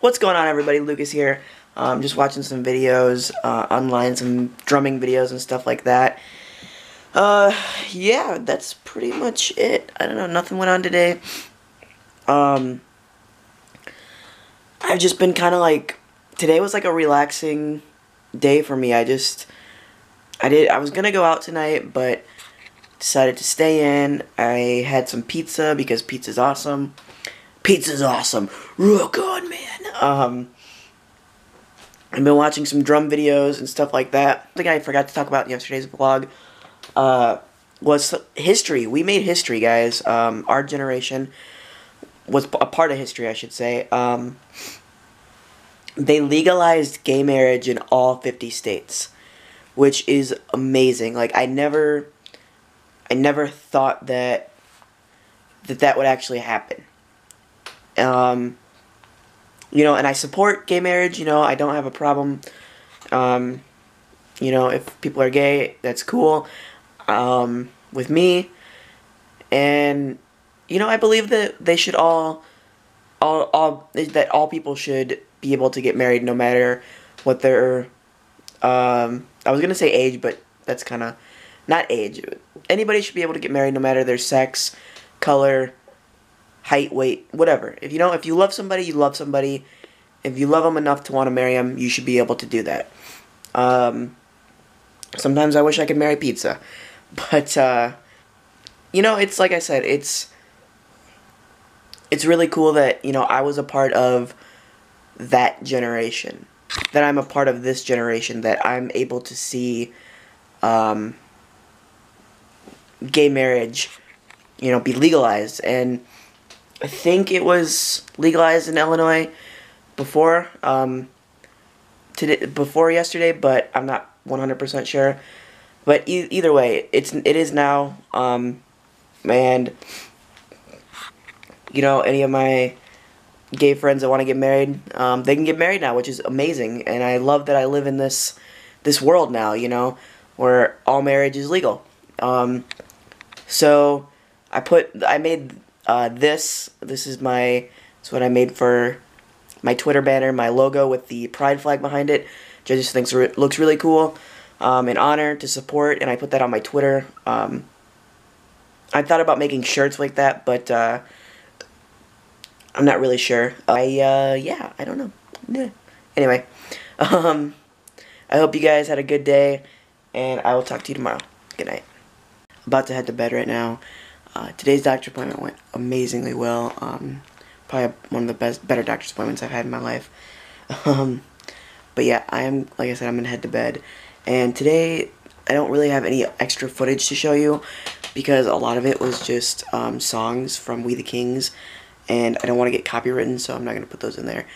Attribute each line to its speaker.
Speaker 1: What's going on everybody, Lucas here. Um, just watching some videos uh, online, some drumming videos and stuff like that. Uh, yeah, that's pretty much it. I don't know, nothing went on today. Um, I've just been kind of like, today was like a relaxing day for me. I just, I did, I was gonna go out tonight, but decided to stay in. I had some pizza because pizza's awesome. Pizza's awesome. Real good, man. Um, I've been watching some drum videos and stuff like that. The thing I forgot to talk about in yesterday's vlog uh, was history. We made history, guys. Um, our generation was a part of history, I should say. Um, they legalized gay marriage in all 50 states, which is amazing. Like, I never, I never thought that, that that would actually happen. Um, you know, and I support gay marriage. You know, I don't have a problem. Um, you know, if people are gay, that's cool. Um, with me, and you know, I believe that they should all, all, all that all people should be able to get married, no matter what their. Um, I was gonna say age, but that's kind of not age. Anybody should be able to get married, no matter their sex, color, height, weight, whatever. If you know, if you love somebody, you love somebody. If you love them enough to want to marry them, you should be able to do that. Um, sometimes I wish I could marry pizza, but uh, you know, it's like I said, it's it's really cool that you know I was a part of that generation. That I'm a part of this generation. That I'm able to see um, gay marriage, you know, be legalized and I think it was legalized in Illinois before um, today, before yesterday, but I'm not 100% sure. But e either way, it's it is now, um, and you know any of my gay friends that want to get married, um, they can get married now, which is amazing, and I love that I live in this this world now, you know, where all marriage is legal. Um, so I put I made uh, this, this is my, it's what I made for my Twitter banner, my logo with the pride flag behind it, I just think re looks really cool. Um, an honor to support, and I put that on my Twitter. Um, I thought about making shirts like that, but uh, I'm not really sure. I, uh, yeah, I don't know. Yeah. Anyway, um, I hope you guys had a good day, and I will talk to you tomorrow. Good night. About to head to bed right now. Uh, today's doctor appointment went amazingly well. Um, probably one of the best, better doctor's appointments I've had in my life. Um, but yeah, I am, like I said, I'm going to head to bed. And today, I don't really have any extra footage to show you because a lot of it was just um, songs from We the Kings. And I don't want to get copywritten, so I'm not going to put those in there.